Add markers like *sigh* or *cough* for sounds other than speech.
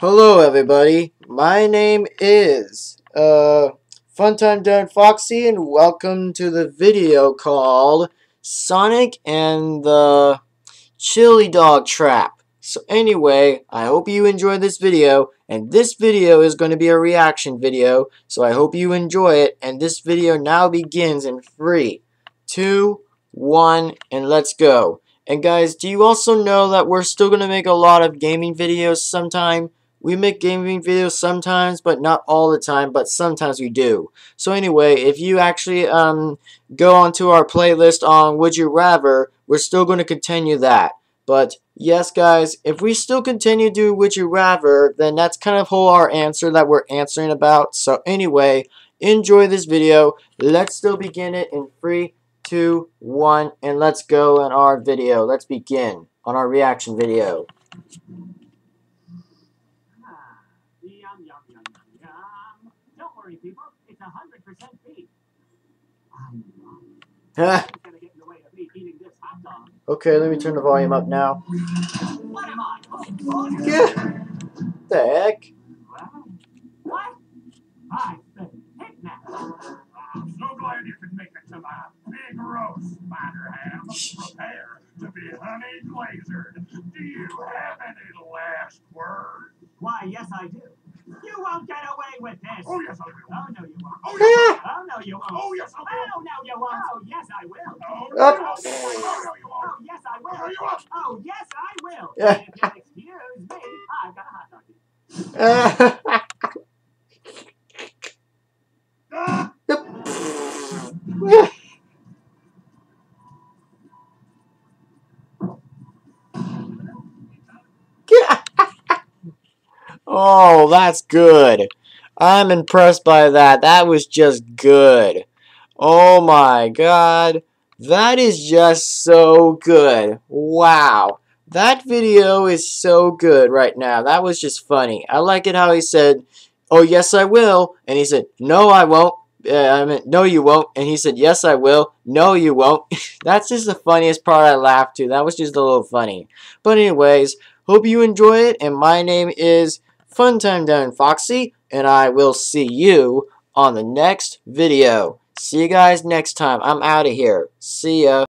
Hello everybody, my name is uh, Funtime Devin Foxy and welcome to the video called Sonic and the Chili Dog Trap. So anyway, I hope you enjoyed this video and this video is going to be a reaction video so I hope you enjoy it and this video now begins in 3, 2, 1 and let's go. And guys, do you also know that we're still going to make a lot of gaming videos sometime? We make gaming videos sometimes, but not all the time, but sometimes we do. So anyway, if you actually um, go onto our playlist on Would You Rather, we're still going to continue that. But yes, guys, if we still continue to do Would You Rather, then that's kind of whole our answer that we're answering about. So anyway, enjoy this video. Let's still begin it in 3, 2, 1, and let's go on our video. Let's begin on our reaction video. Yum, yum, yum, yum, yum. Don't worry, people. It's 100% beef. I'm Huh. gonna get in the way of me eating this hot dog. okay, let me turn the volume up now. What am I? Oh, Yeah. The heck? What? I said picnic. I'm so glad you could make it to my big roast, Spider Ham. Prepare to be honey glazered. Do you have any last words? Why, yes, I do. You won't get away with this. Oh, yes, I will. Oh, no, you won't. Oh, yes, Oh, no, you won't. Oh, yes, I will. Oh, no, you won't. Oh, yes, I will. Oh, Uh, no, oh, you Oh, won't. yes, I will. No, you won't. Oh, yes, I will. Yeah. Excuse me, I've got a hot dog. *laughs* oh, that's good. I'm impressed by that. That was just good. Oh my god. That is just so good. Wow. That video is so good right now. That was just funny. I like it how he said, Oh, yes, I will. And he said, No, I won't. Uh, I mean, no, you won't. And he said, Yes, I will. No, you won't. *laughs* That's just the funniest part I laughed to. That was just a little funny. But, anyways, hope you enjoy it. And my name is Funtime Devin Foxy. And I will see you on the next video. See you guys next time. I'm out of here. See ya.